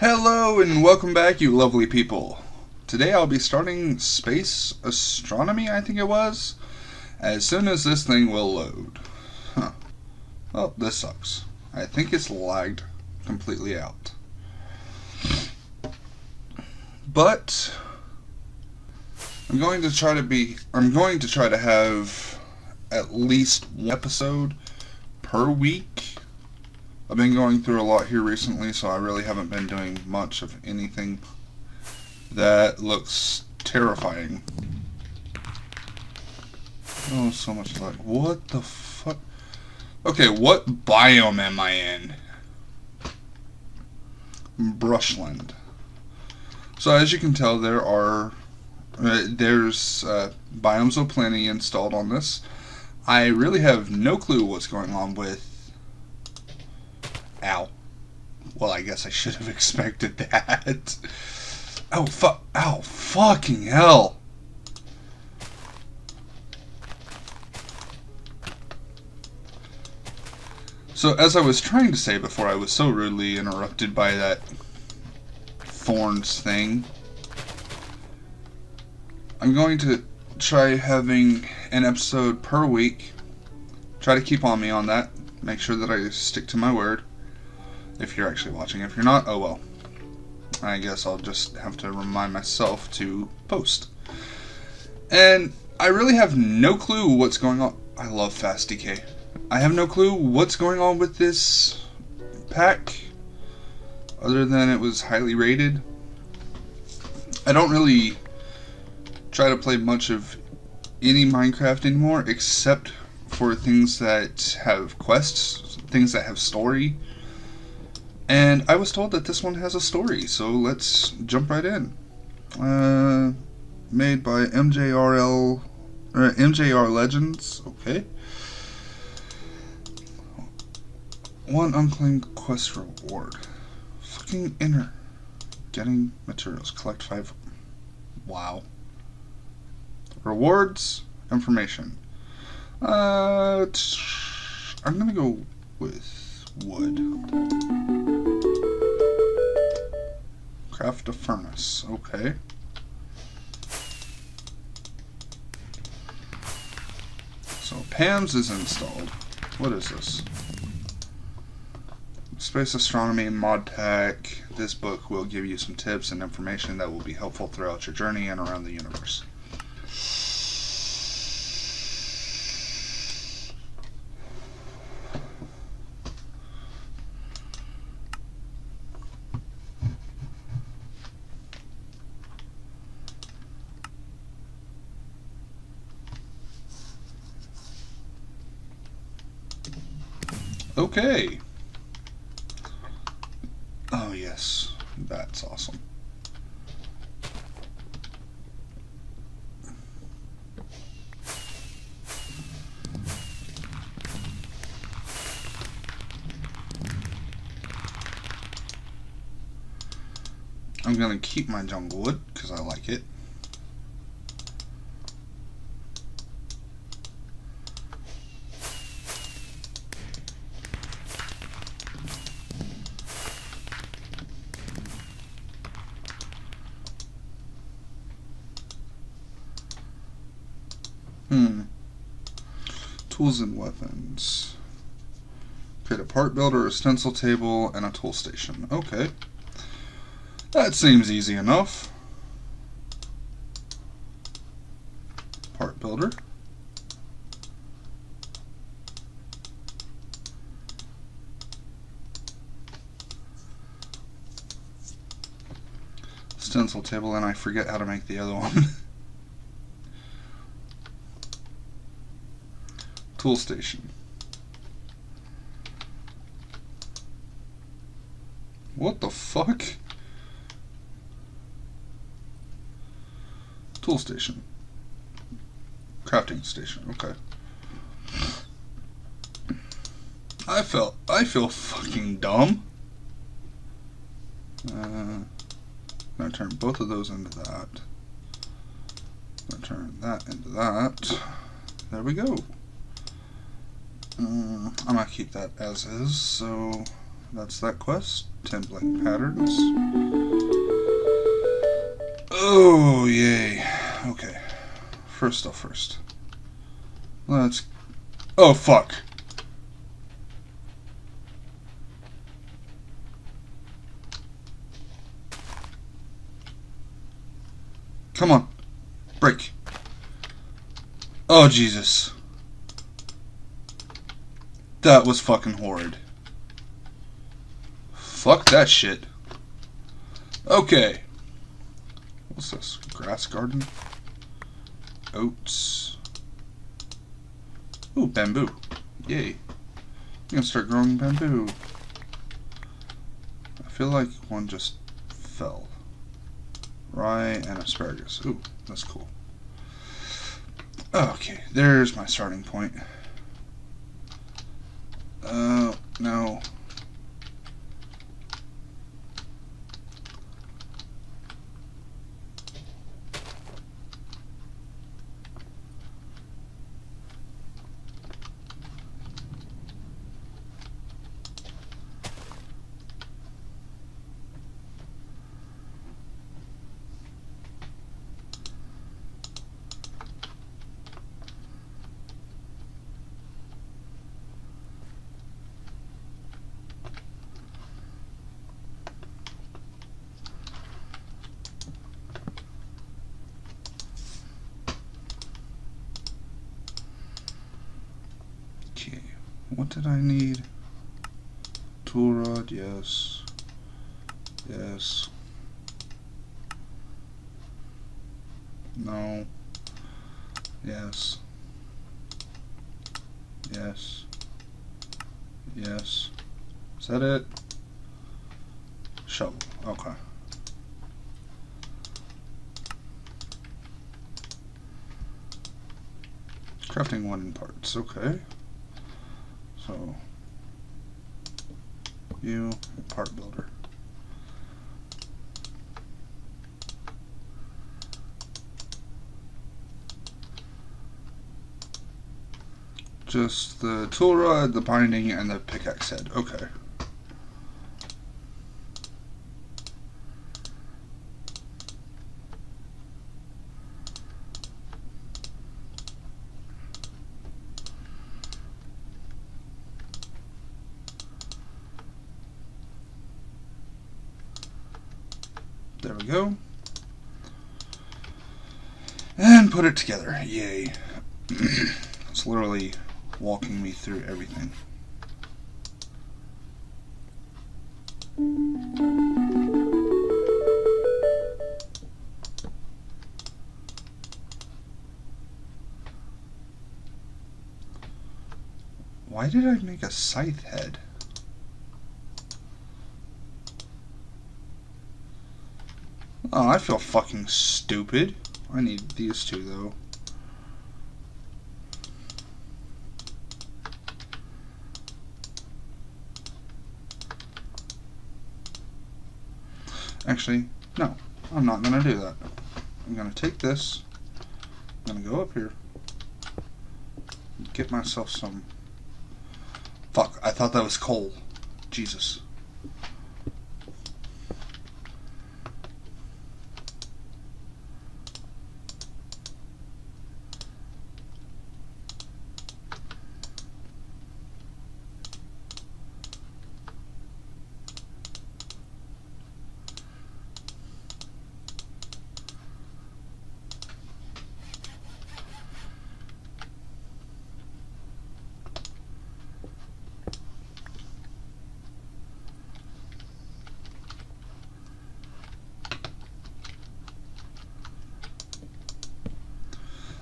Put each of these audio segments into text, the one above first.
Hello and welcome back, you lovely people. Today I'll be starting space astronomy, I think it was, as soon as this thing will load. Huh. Well, this sucks. I think it's lagged completely out. But I'm going to try to be I'm going to try to have at least one episode per week. I've been going through a lot here recently, so I really haven't been doing much of anything that looks terrifying. Oh, so much like what the fuck? Okay, what biome am I in? Brushland. So as you can tell, there are uh, there's uh, biomes of plenty installed on this. I really have no clue what's going on with. Ow. Well, I guess I should have expected that. Oh fuck! Ow! Oh, fucking hell! So as I was trying to say before, I was so rudely interrupted by that thorns thing. I'm going to try having an episode per week. Try to keep on me on that. Make sure that I stick to my word. If you're actually watching. If you're not, oh well. I guess I'll just have to remind myself to post. And I really have no clue what's going on. I love Fast Decay. I have no clue what's going on with this pack, other than it was highly rated. I don't really try to play much of any Minecraft anymore, except for things that have quests, things that have story. And I was told that this one has a story, so let's jump right in. Uh, made by MJRL, MJR Legends, okay. One unclaimed quest reward. Fucking enter. Getting materials. Collect five. Wow. Rewards. Information. Uh, I'm gonna go with wood. Craft a furnace. Okay. So Pam's is installed. What is this? Space Astronomy Mod Tech. This book will give you some tips and information that will be helpful throughout your journey and around the universe. Okay. Oh, yes. That's awesome. I'm going to keep my jungle wood because I like it. Tools and weapons. Create a part builder, a stencil table, and a tool station. Okay. That seems easy enough. Part builder. Stencil table, and I forget how to make the other one. Tool station. What the fuck? Tool station. Crafting station, okay. I felt I feel fucking dumb. Uh, turn both of those into that. I turn that into that. There we go. Uh, I'm gonna keep that as is, so that's that quest. Template patterns. Oh, yay. Okay. First off first. Let's... Oh, fuck. Come on. Break. Oh, Jesus. That was fucking horrid. Fuck that shit. Okay. What's this? Grass garden? Oats. Ooh, bamboo. Yay. I'm gonna start growing bamboo. I feel like one just fell. Rye and asparagus. Ooh, that's cool. Okay, there's my starting point. Uh, no. Okay, what did I need? Tool rod, yes. Yes. No. Yes. Yes. Yes. Is that it? Shovel. Okay. Crafting one in parts. Okay. So, you, part builder. Just the tool rod, the binding, and the pickaxe head. Okay. There we go. And put it together. Yay. it's literally walking me through everything. Why did I make a scythe head? Oh, I feel fucking stupid. I need these two, though. Actually, no. I'm not going to do that. I'm going to take this. I'm going to go up here. Get myself some... Fuck, I thought that was coal. Jesus.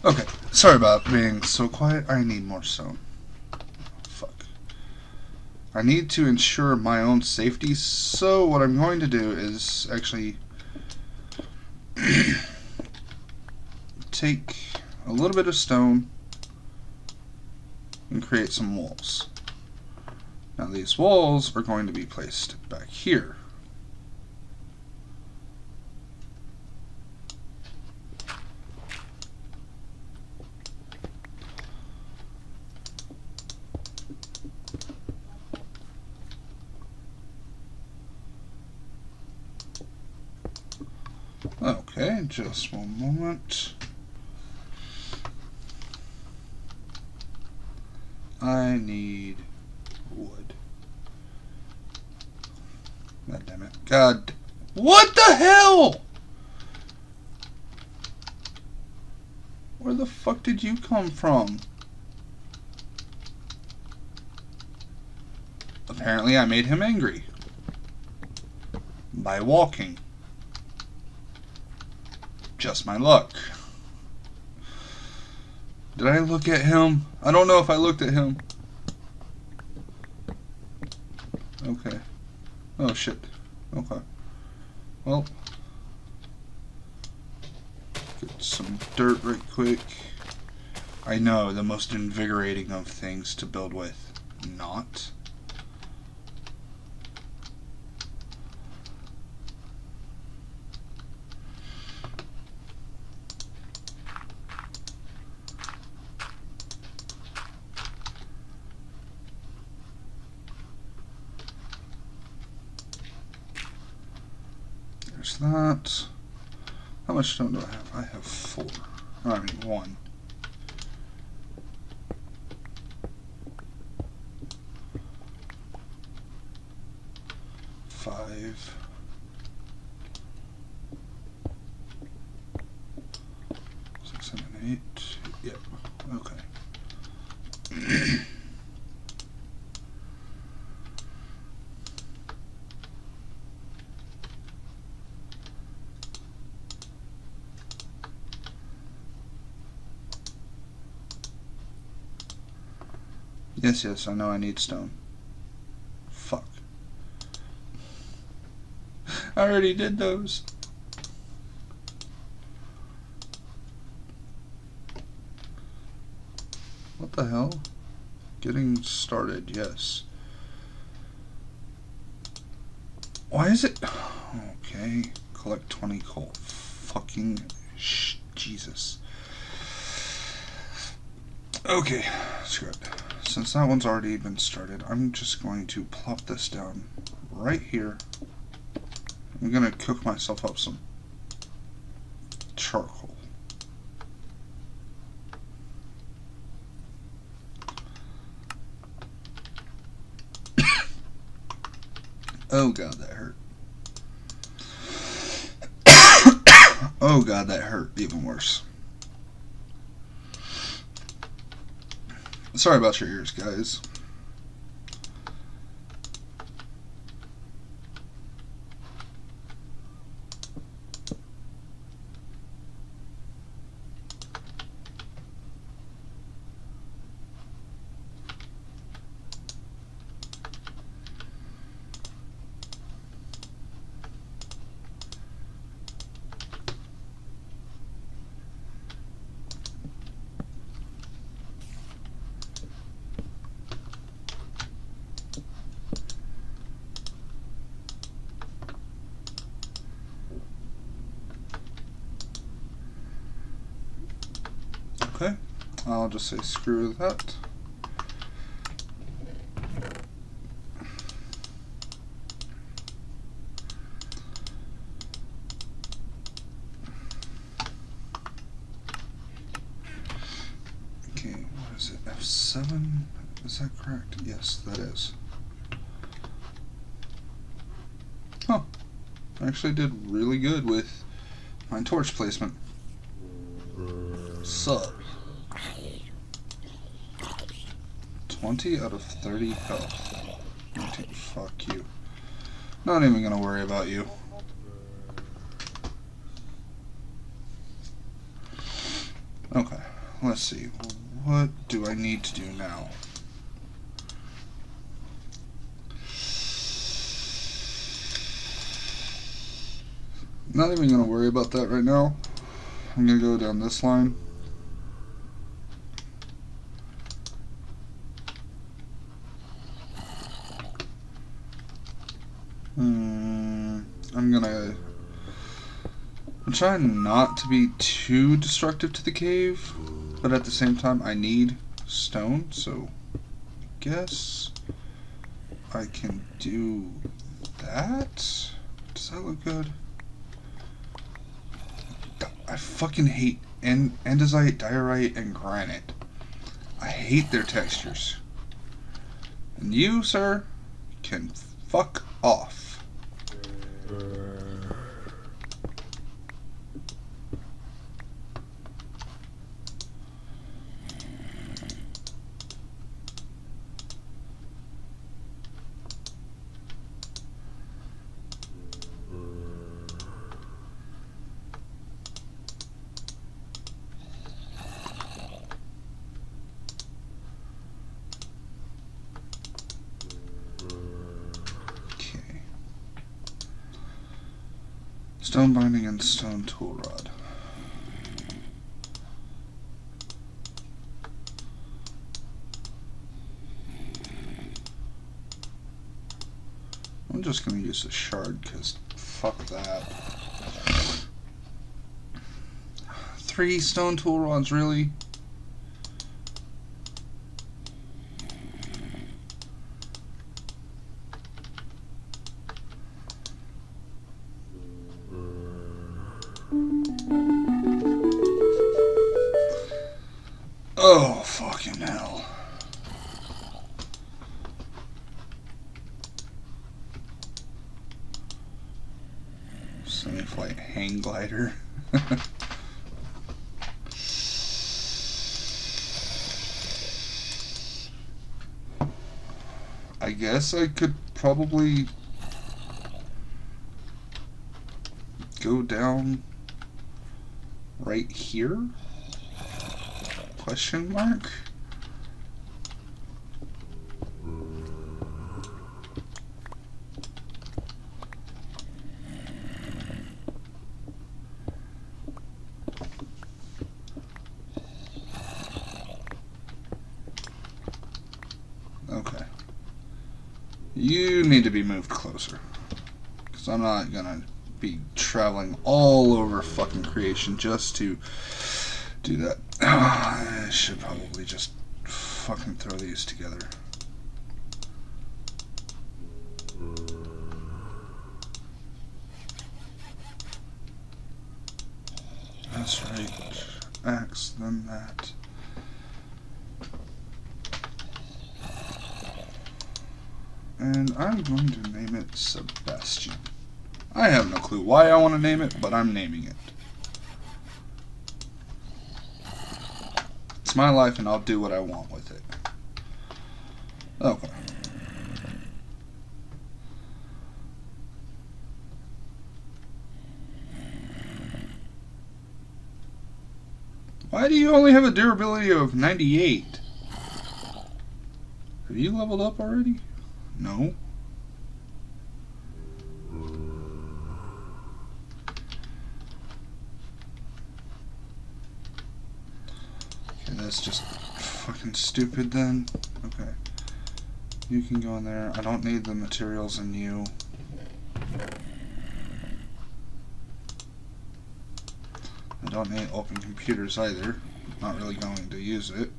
Okay, sorry about being so quiet. I need more stone. Fuck. I need to ensure my own safety, so what I'm going to do is actually take a little bit of stone and create some walls. Now these walls are going to be placed back here. Okay, just one moment. I need wood. God damn it. God. What the hell? Where the fuck did you come from? Apparently I made him angry. By walking. Just my luck. Did I look at him? I don't know if I looked at him. Okay. Oh shit. Okay. Well. Get some dirt right quick. I know, the most invigorating of things to build with. Not. There's that. How much stone do I have? I have four. I mean, one. Five. Six, seven, eight. Yep. Okay. Yes, yes, I know I need stone. Fuck. I already did those. What the hell? Getting started, yes. Why is it... Okay, collect 20 coal. Fucking... Jesus. Okay, screw it. Since that one's already been started, I'm just going to plop this down right here. I'm gonna cook myself up some charcoal. oh god, that hurt. oh god, that hurt even worse. Sorry about your ears, guys. Okay, I'll just say screw that. Okay, what is it? F7? Is that correct? Yes, that is. Huh. I actually did really good with my torch placement. Sup? 20 out of 30 health. 19, fuck you. Not even gonna worry about you. Okay, let's see. What do I need to do now? Not even gonna worry about that right now. I'm gonna go down this line. Hmm, I'm gonna. I'm trying not to be too destructive to the cave, but at the same time, I need stone, so I guess I can do that. Does that look good? I fucking hate and andesite, diorite, and granite. I hate their textures. And you, sir, can fuck off. Okay. Stone binding and stone tool rod. I'm just gonna use a shard because fuck that. Three stone tool rods, really? Guess I could probably go down right here? Question mark? Okay. You need to be moved closer. Because I'm not gonna be traveling all over fucking creation just to do that. I should probably just fucking throw these together. That's right. X, then that. And I'm going to name it Sebastian. I have no clue why I want to name it, but I'm naming it. It's my life and I'll do what I want with it. Okay. Why do you only have a durability of 98? Have you leveled up already? No. Okay, that's just fucking stupid then. Okay. You can go in there. I don't need the materials in you. I don't need open computers either. Not really going to use it.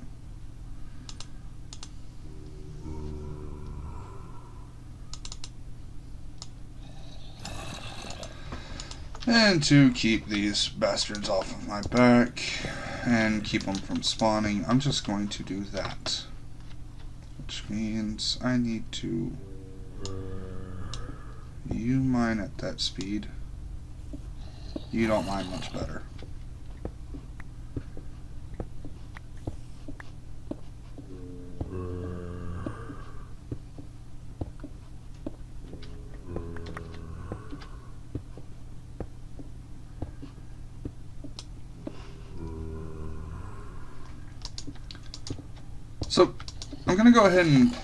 And to keep these bastards off of my back and keep them from spawning, I'm just going to do that. Which means I need to you mine at that speed. You don't mine much better. I'm gonna go ahead and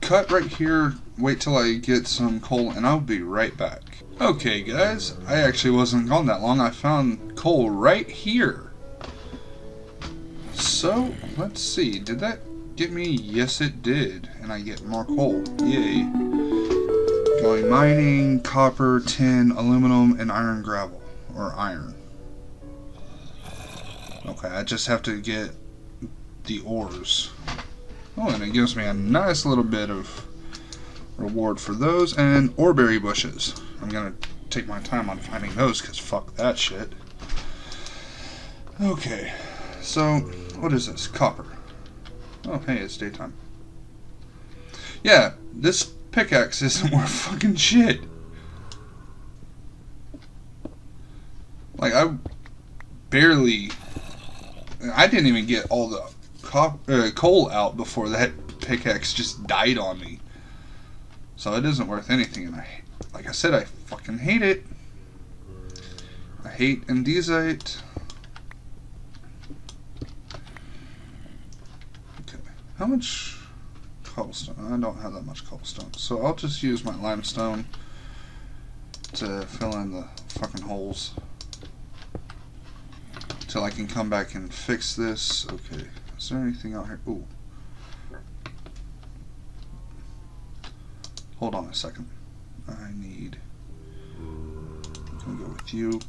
cut right here, wait till I get some coal, and I'll be right back. Okay, guys, I actually wasn't gone that long. I found coal right here. So, let's see, did that get me? Yes, it did, and I get more coal. Yay. Going mining, copper, tin, aluminum, and iron gravel, or iron. Okay, I just have to get the ores. Oh, and it gives me a nice little bit of reward for those, and oreberry bushes. I'm gonna take my time on finding those, because fuck that shit. Okay, so what is this? Copper. Oh, hey, it's daytime. Yeah, this pickaxe isn't worth fucking shit. Like, I barely. I didn't even get all the cop, uh, coal out before that pickaxe just died on me. So it isn't worth anything, and I, like I said, I fucking hate it. I hate andesite. Okay, how much cobblestone? I don't have that much cobblestone, so I'll just use my limestone to fill in the fucking holes till I can come back and fix this. Okay, is there anything out here? Ooh. Hold on a second. I need. I'm gonna go with you.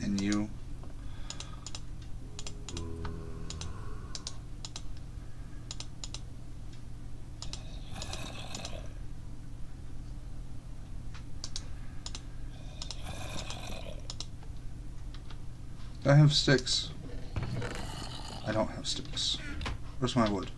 And you. Do I have sticks? I don't have sticks. Where's my wood?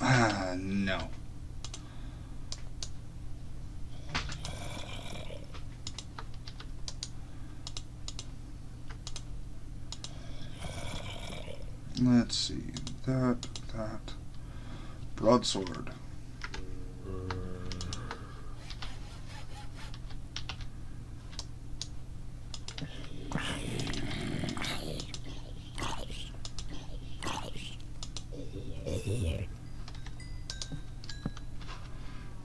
Ah, no. Let's see. That, that. Broadsword.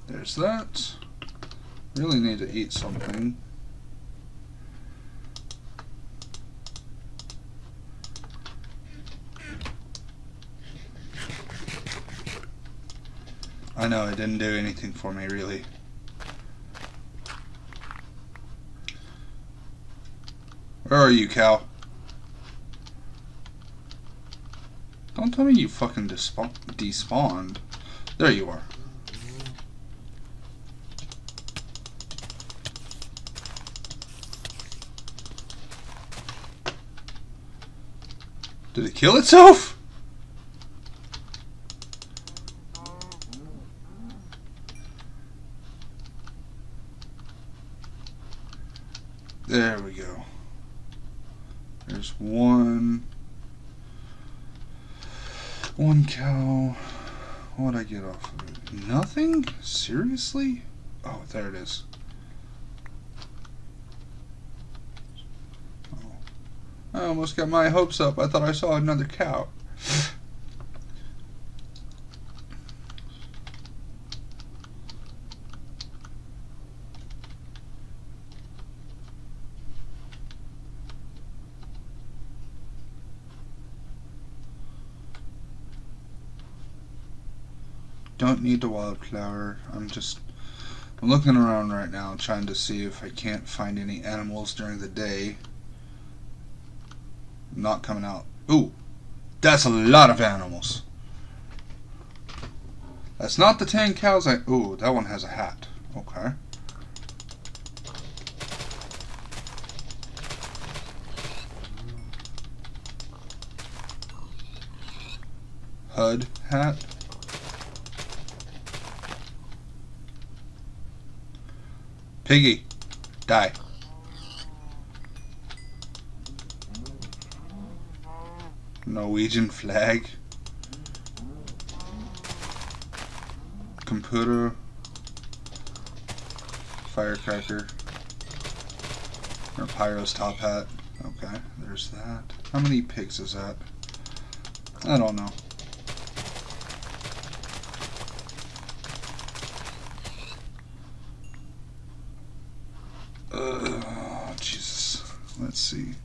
There's that. Really need to eat something. I know, it didn't do anything for me, really. Where are you, cow? Don't tell me you fucking despa- despawned. There you are. Did it kill itself? There we go. There's one. One cow. What'd I get off of it? Nothing? Seriously? Oh, there it is. Oh. I almost got my hopes up. I thought I saw another cow. Don't need the wildflower. I'm just I'm looking around right now trying to see if I can't find any animals during the day. Not coming out. Ooh, that's a lot of animals. That's not the 10 cows I. Ooh, that one has a hat. Okay. HUD hat. Piggy, die. Norwegian flag. Computer. Firecracker. Or Pyro's top hat. Okay, there's that. How many pigs is that? I don't know. Uh, Jesus. Let's see.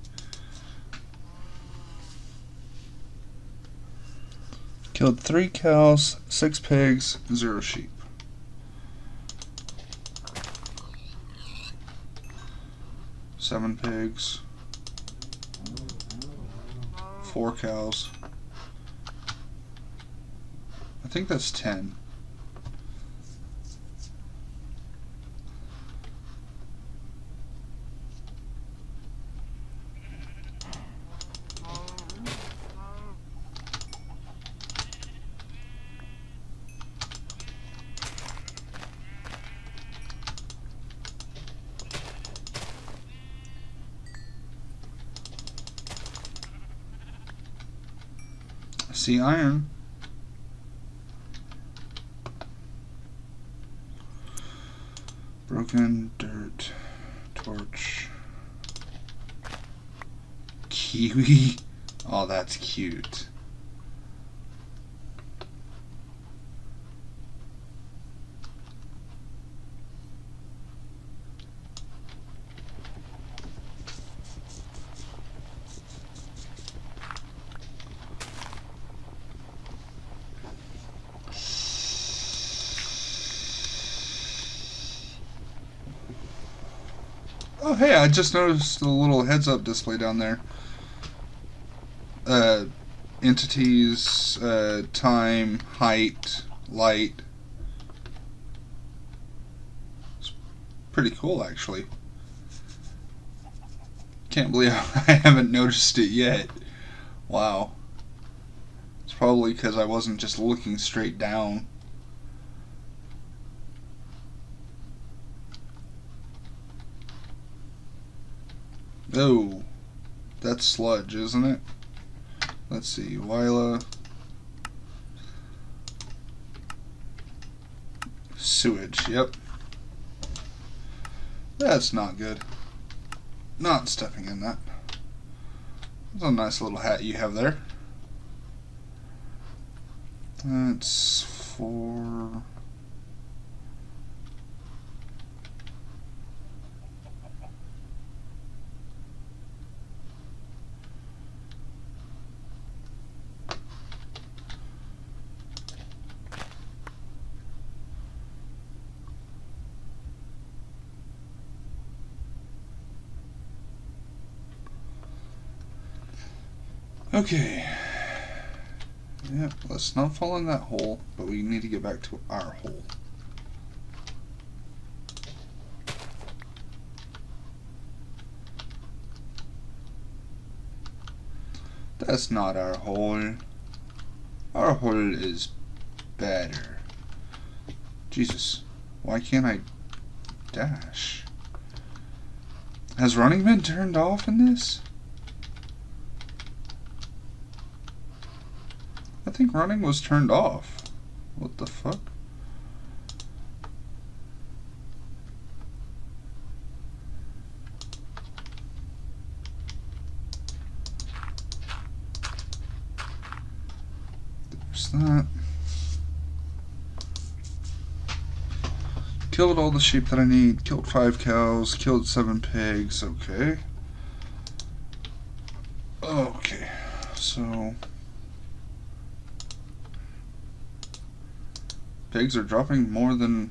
Killed three cows, six pigs, zero sheep. Seven pigs, four cows. I think that's ten. See iron. Broken dirt. Torch. Kiwi. Oh, that's cute. I just noticed the little heads up display down there. Uh, entities, uh, time, height, light. It's pretty cool, actually. Can't believe I haven't noticed it yet. Wow. It's probably because I wasn't just looking straight down. Oh, that's sludge, isn't it? Let's see, Waila. Sewage, yep. That's not good. Not stepping in that. That's a nice little hat you have there. That's four. Okay. Yep, let's not fall in that hole, but we need to get back to our hole. That's not our hole. Our hole is better. Jesus, why can't I dash? Has running been turned off in this? I think running was turned off. What the fuck? There's that. Killed all the sheep that I need. Killed five cows. Killed seven pigs. Okay. Okay. So... Pigs are dropping more than...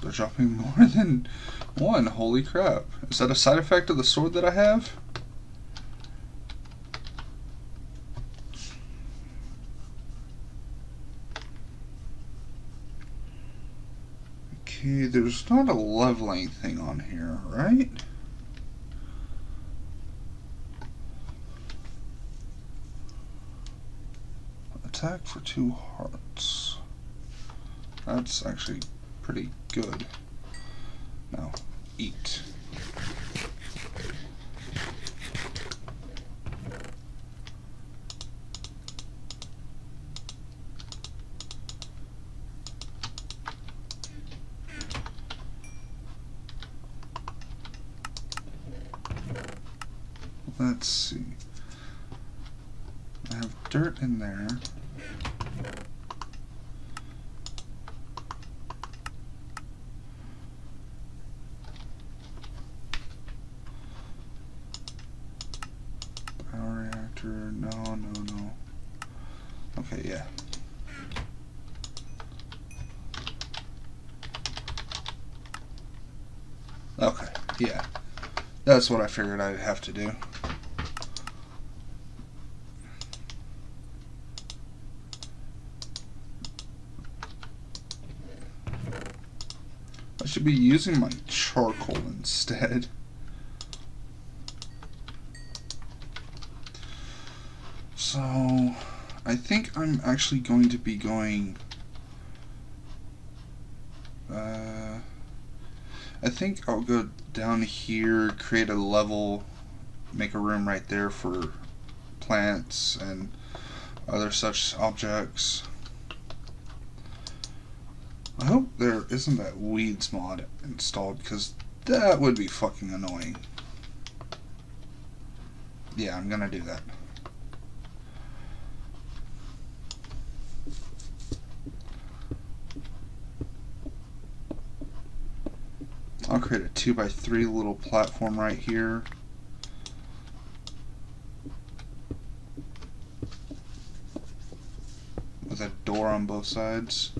They're dropping more than one. Holy crap. Is that a side effect of the sword that I have? Okay, there's not a leveling thing on here, right? Attack for two hearts. That's actually pretty good. Now, eat. Let's see. I have dirt in there. No, no, no. Okay, yeah. Okay, yeah. That's what I figured I'd have to do. I should be using my charcoal instead. So, I think I'm actually going to be going... Uh, I think I'll go down here, create a level, make a room right there for plants and other such objects. I hope there isn't that weeds mod installed because that would be fucking annoying. Yeah, I'm gonna do that. 2 by 3 little platform right here. With a door on both sides.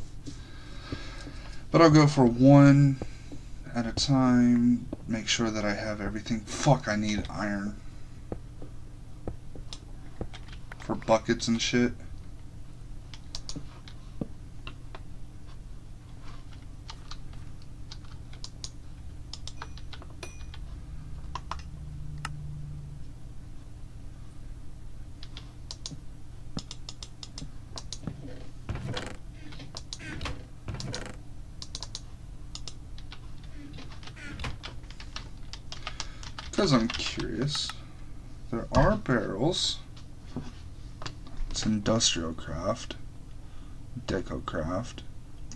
But I'll go for one at a time. Make sure that I have everything. Fuck, I need iron. For buckets and shit. Because I'm curious, there are barrels. It's industrial craft, deco craft,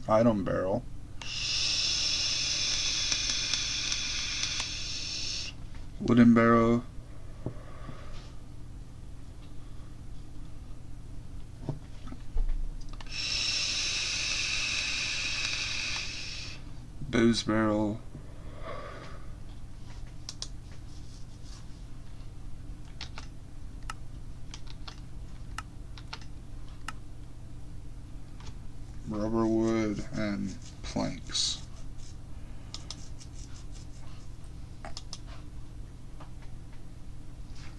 item barrel. Wooden barrel. Booze barrel. rubber wood and planks.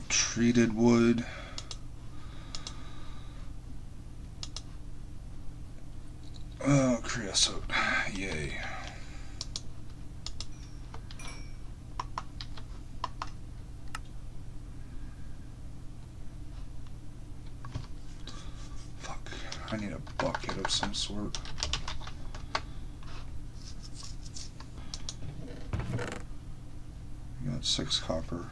Treated wood. Oh, creosote. Yay. Fuck. I need a bucket of some sort. Got six copper.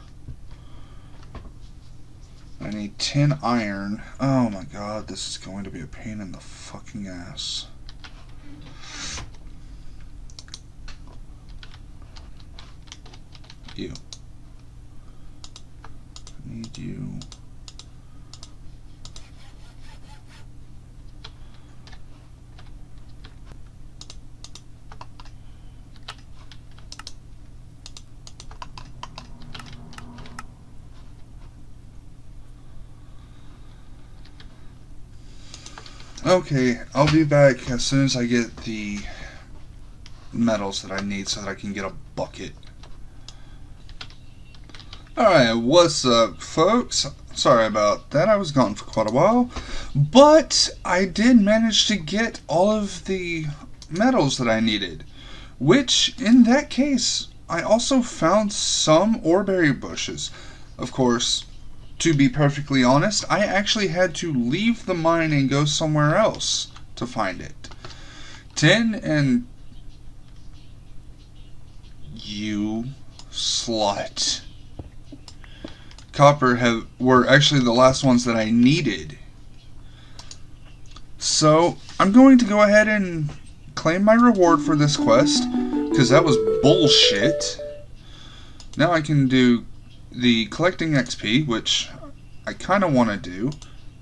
I need 10 iron. Oh my god, this is going to be a pain in the fucking ass. You. Need you. Okay, I'll be back as soon as I get the metals that I need so that I can get a bucket. Alright, what's up, folks? Sorry about that, I was gone for quite a while. But I did manage to get all of the metals that I needed. Which, in that case, I also found some oreberry bushes. Of course, to be perfectly honest, I actually had to leave the mine and go somewhere else to find it. Tin and you slut. Copper have were actually the last ones that I needed. So I'm going to go ahead and claim my reward for this quest because that was bullshit. Now I can do the collecting XP, which I kind of want to do.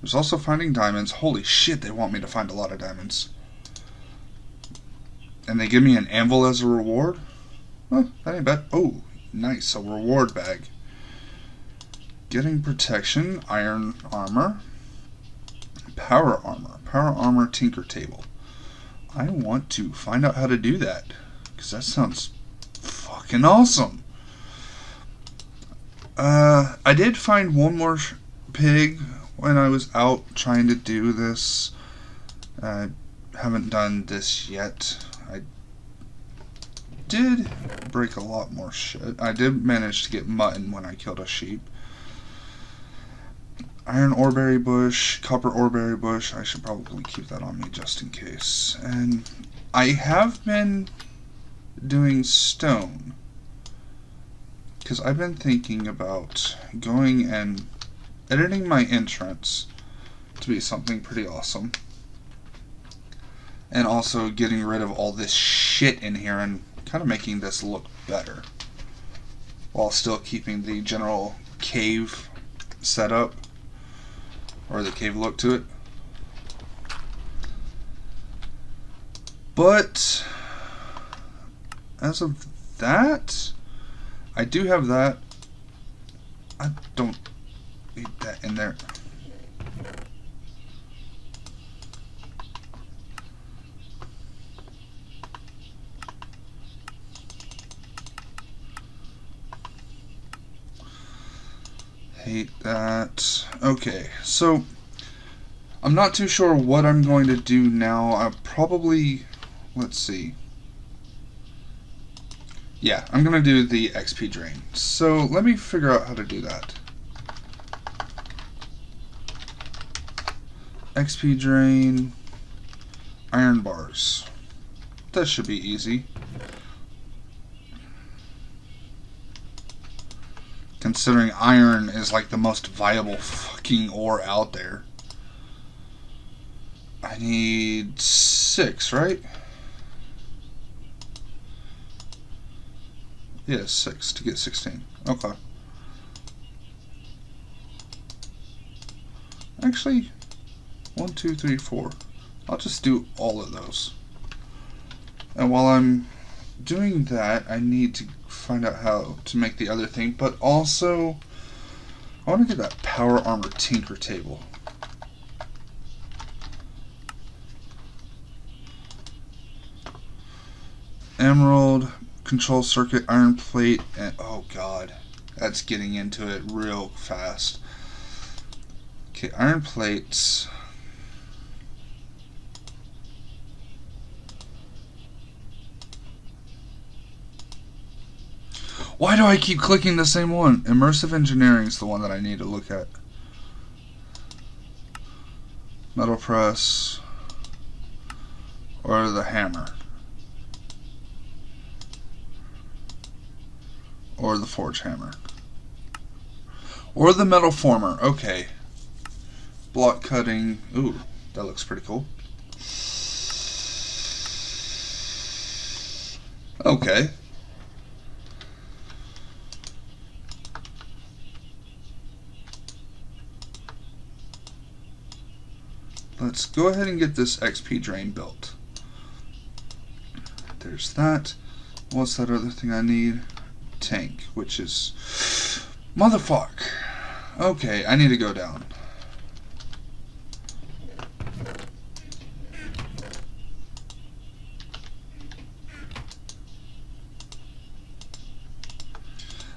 There's also finding diamonds. Holy shit, they want me to find a lot of diamonds. And they give me an anvil as a reward? Huh, that ain't bad. Oh, nice, a reward bag. getting protection, iron armor, power armor, power armor tinker table. I want to find out how to do that because that sounds fucking awesome. Uh, I did find one more pig when I was out trying to do this. I haven't done this yet. I did break a lot more shit. I did manage to get mutton when I killed a sheep. Iron oreberry bush, copper oreberry bush. I should probably keep that on me just in case. And I have been doing stone. Because I've been thinking about going and editing my entrance to be something pretty awesome. And also getting rid of all this shit in here and kind of making this look better. While still keeping the general cave setup or the cave look to it. But as of that, I do have that. I don't need that in there. Hate that. Okay, so I'm not too sure what I'm going to do now. I probably, let's see. Yeah, I'm going to do the XP drain. So let me figure out how to do that. XP drain, iron bars. That should be easy. Considering iron is like the most viable fucking ore out there. I need six, right? Yeah, six to get 16. Okay. Actually, one, two, three, four. I'll just do all of those. And while I'm doing that, I need to find out how to make the other thing, but also I want to get that power armor tinker table. Emerald, control circuit, iron plate, and oh god, that's getting into it real fast. Okay, iron plates. Why do I keep clicking the same one? Immersive engineering is the one that I need to look at. Metal press. Or the hammer. Or the forge hammer. Or the metal former. Okay. Block cutting. Ooh, that looks pretty cool. Okay. let's go ahead and get this XP drain built. There's that. What's that other thing I need? Tank, which is... Motherfuck! Okay, I need to go down.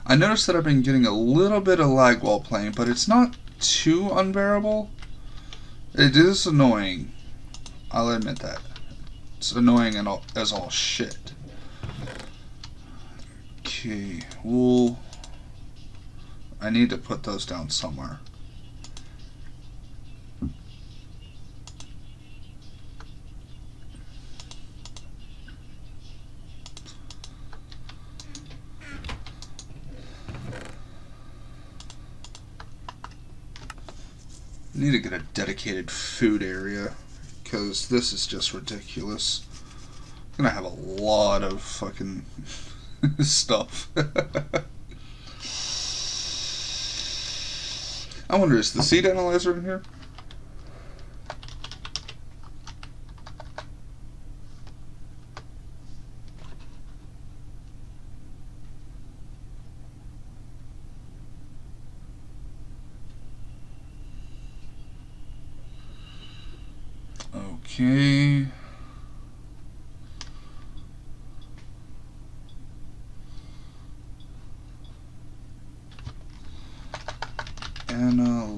I noticed that I've been getting a little bit of lag while playing, but it's not too unbearable. It is annoying. I'll admit that. It's annoying and all, as all shit. Okay, wool. I need to put those down somewhere. need to get a dedicated food area because this is just ridiculous. I'm gonna have a lot of fucking stuff. I wonder, is the seed analyzer in here? Okay. Analyzer.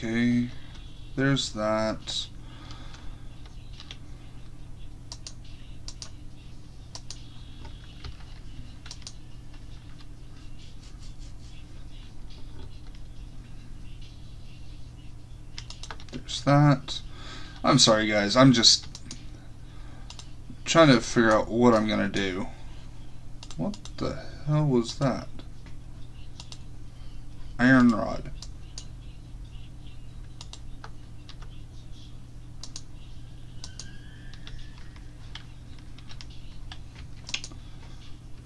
Okay, there's that. There's that. I'm sorry, guys. I'm just trying to figure out what I'm to do. What the hell was that? Iron rod.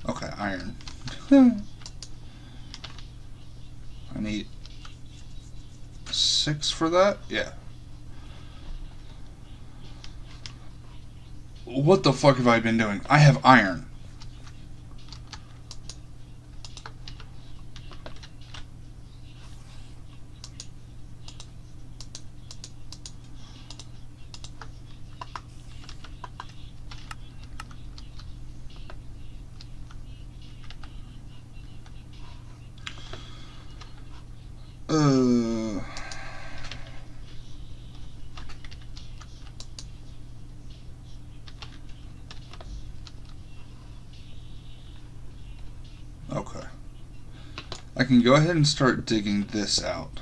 Okay, iron. I need six for that? Yeah. What the fuck have I been doing? I have iron. Uh. Okay. I can go ahead and start digging this out.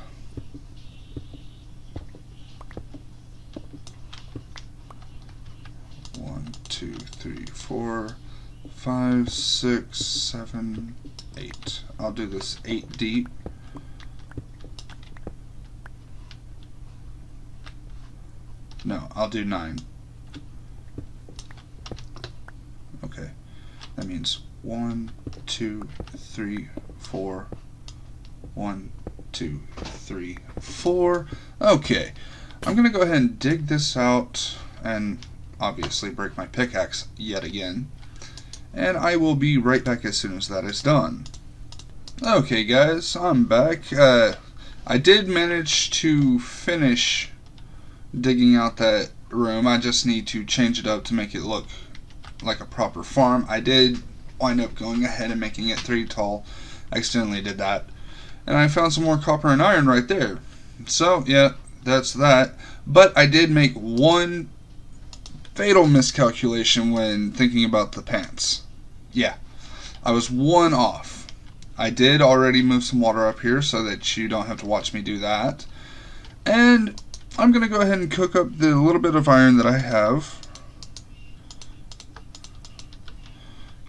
One, two, three, four, five, six, seven, eight. I'll do this eight deep. No, I'll do nine. Okay. That means one, two, three, four. One, two, three, four. Okay. I'm going to go ahead and dig this out and obviously break my pickaxe yet again. And I will be right back as soon as that is done. Okay guys, I'm back. Uh, I did manage to finish digging out that room. I just need to change it up to make it look like a proper farm. I did wind up going ahead and making it three tall. I accidentally did that. And I found some more copper and iron right there. So, yeah, that's that. But I did make one fatal miscalculation when thinking about the pants. Yeah, I was one off. I did already move some water up here so that you don't have to watch me do that. And I'm going to go ahead and cook up the little bit of iron that I have.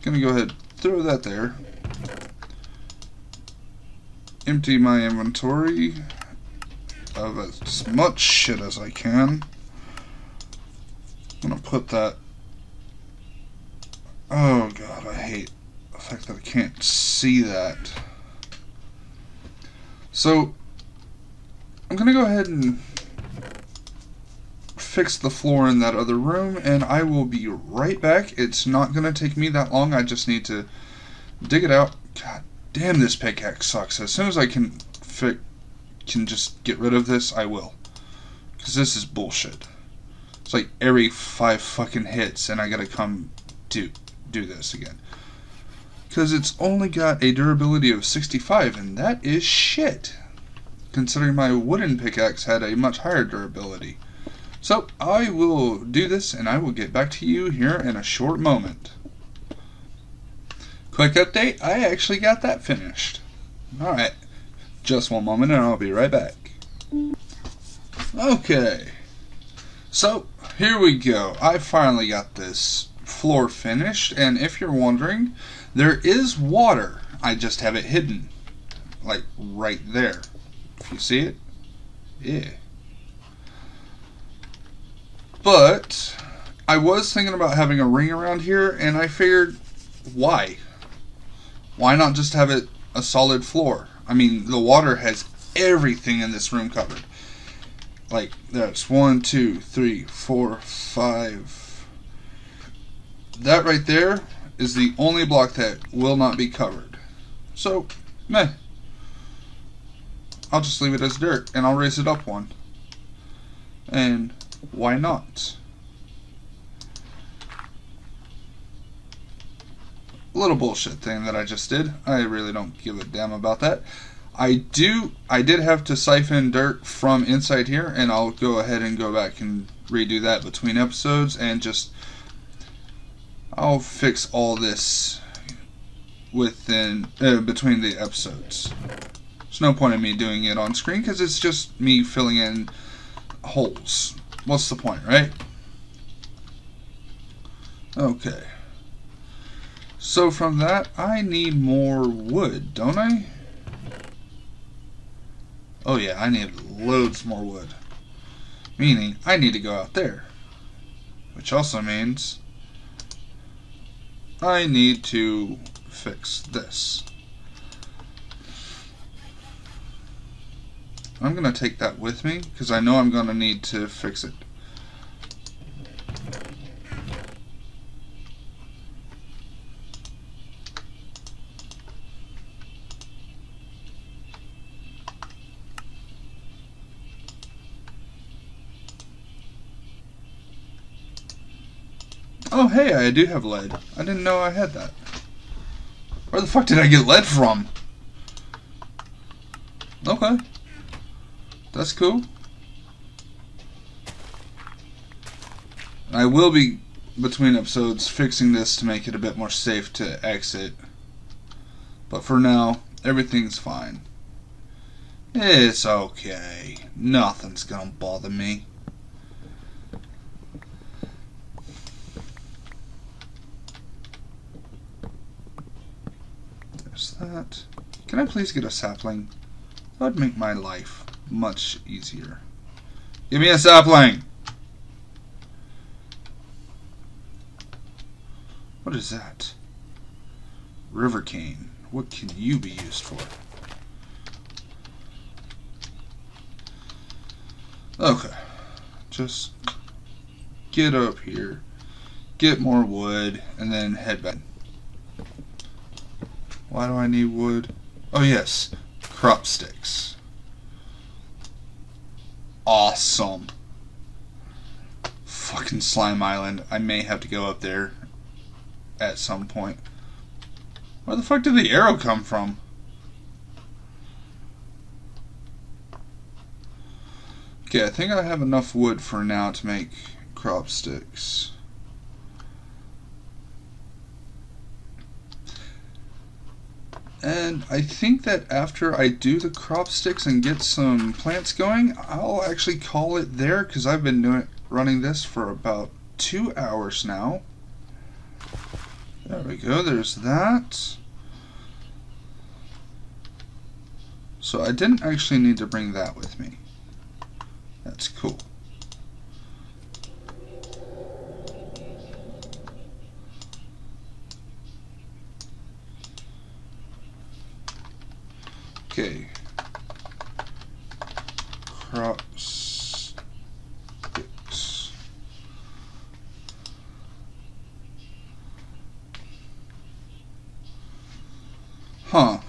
Going to go ahead throw that there. Empty my inventory of as much shit as I can. I'm to put that... Oh god, I hate the fact that I can't see that. So, I'm to go ahead and fix the floor in that other room and I will be right back. It's not to take me that long. I just need to dig it out. God damn, this pickaxe sucks. As soon as I can can just get rid of this, I will. Because this is bullshit. It's like every five fucking hits and I gotta come do, do this again. Because it's only got a durability of 65 and that is shit. Considering my wooden pickaxe had a much higher durability. So I will do this and I will get back to you here in a short moment. Quick update, I actually got that finished. Alright, just one moment and I'll be right back. Okay, so here we go. I finally got this floor finished. And if you're wondering, there is water. I just have it hidden. Like right there. If you see it. Yeah. But I was thinking about having a ring around here, and I figured, why? Why not just have it a solid floor? I mean, the water has everything in this room covered. Like, that's one, two, three, four, five. That right there is the only block that will not be covered. So, meh. I'll just leave it as dirt, and I'll raise it up one. And why not? Little bullshit thing that I just did. I really don't give a damn about that. I do. I did have to siphon dirt from inside here, and I'll go ahead and go back and redo that between episodes, and just I'll fix all this within uh, between the episodes. There's no point in me doing it on screen because it's just me filling in holes. What's the point, right? Okay. So from that, I need more wood, don't I? Oh yeah, I need loads more wood. Meaning, I need to go out there. Which also means I need to fix this. I'm going to take that with me because I know I'm going to need to fix it. Oh, hey, I do have lead. I didn't know I had that. Where the fuck did I get lead from? Okay. That's cool. I will be, between episodes, fixing this to make it a bit more safe to exit. But for now, everything's fine. It's okay. Nothing's gonna bother me. That. Can I please get a sapling? That would make my life much easier. Give me a sapling! What is that? River cane. What can you be used for? Okay. Just get up here, get more wood, and then head back. Why do I need wood? Oh yes, crop sticks. Awesome. Fucking Slime Island. I may have to go up there at some point. Where the fuck did the arrow come from? Okay, I think I have enough wood for now to make crop sticks. And I think that after I do the crop sticks and get some plants going, I'll actually call it there because I've been doing running this for about two hours now. There we go, there's that. So I didn't actually need to bring that with me. That's cool. Okay. Crop sticks. Huh.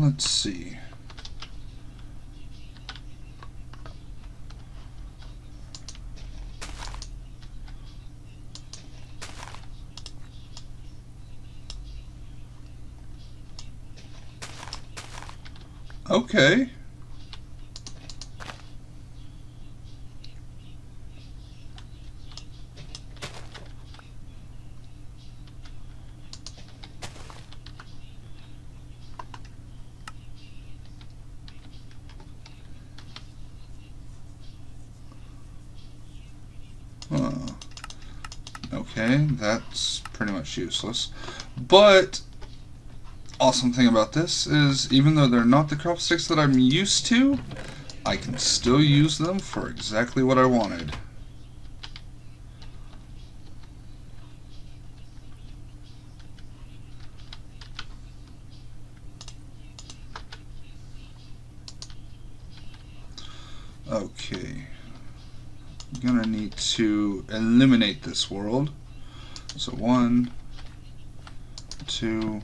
Let's see. Okay, Huh. Okay, that's pretty much useless. But, awesome thing about this is even though they're not the crop sticks that I'm used to, I can still use them for exactly what I wanted. Okay. I'm gonna need to eliminate this world. So one, two,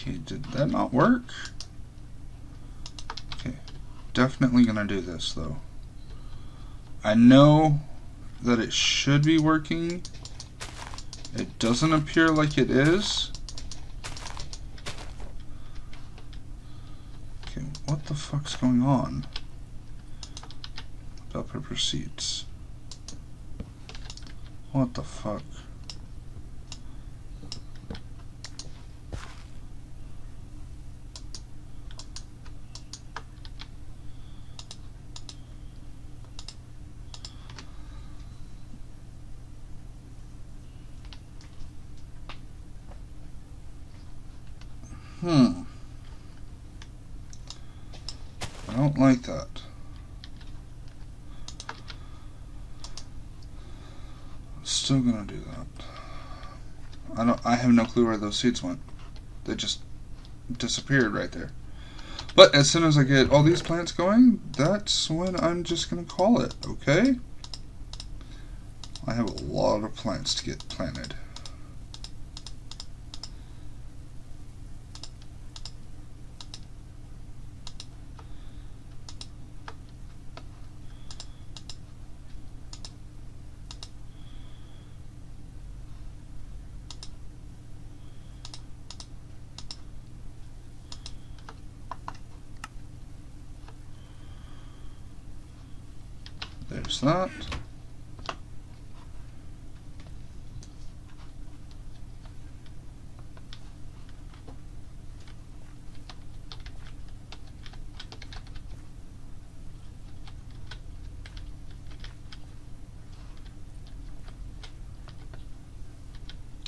Okay, did that not work? Okay, definitely gonna do this though. I know that it should be working. It doesn't appear like it is. Okay, what the fuck's going on? Bell pepper seeds. What the fuck? Hmm. I don't like that. Still gonna do that. I don't I have no clue where those seeds went. They just disappeared right there. But as soon as I get all these plants going, that's when I'm just gonna call it, okay? I have a lot of plants to get planted. That.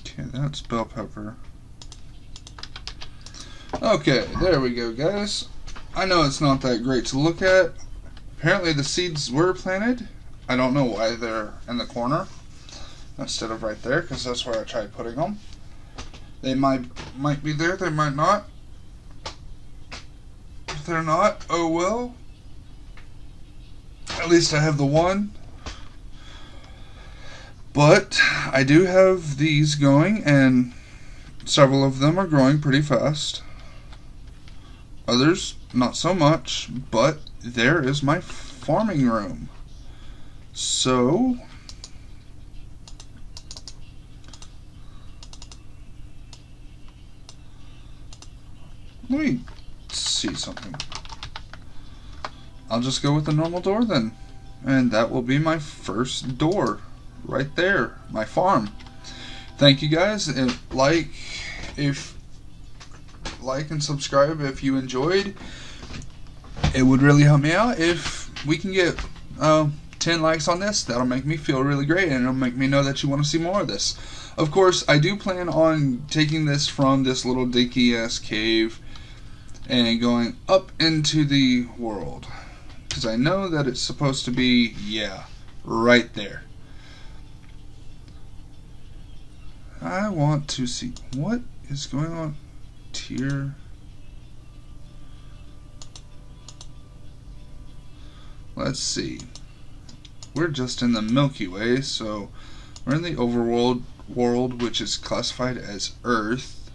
Okay, that's bell pepper. Okay, there we go, guys. I know it's not that great to look at. Apparently the seeds were planted. I don't know why they're in the corner instead of right there, because that's where I tried putting them. They might might be there, they might not. If they're not, oh well. At least I have the one. But I do have these going, and several of them are growing pretty fast. Others, not so much, but there is my farming room. So, let me see something. I'll just go with the normal door then. And that will be my first door right there, my farm. Thank you guys. And like if like and subscribe if you enjoyed. It would really help me out if we can get uh, 10 likes on this. That'll make me feel really great and it'll make me know that you want to see more of this. Of course, I do plan on taking this from this little dinky ass cave and going up into the world. Because I know that it's supposed to be, yeah, right there. I want to see what is going on here. Let's see. We're just in the Milky Way, so we're in the overworld world, which is classified as Earth.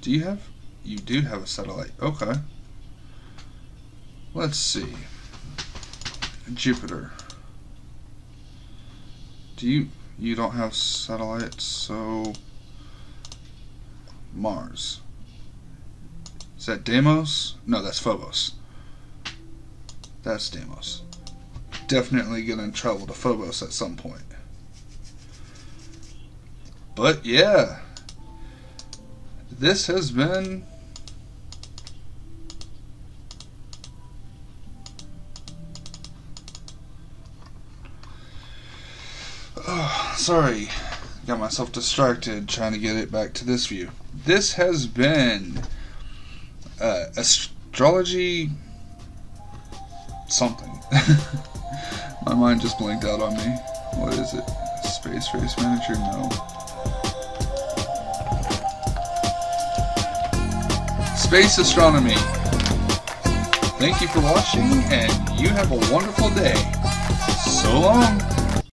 Do you have? You do have a satellite. Okay. Let's see. Jupiter. Do you? You don't have satellites, so Mars. Is that Deimos? No, that's Phobos. That's Deimos. Definitely gonna travel to Phobos at some point. But yeah, this has been oh, sorry got myself distracted trying to get it back to this view this has been uh, astrology something my mind just blinked out on me what is it space race manager no space astronomy. Thank you for watching, and you have a wonderful day. So long.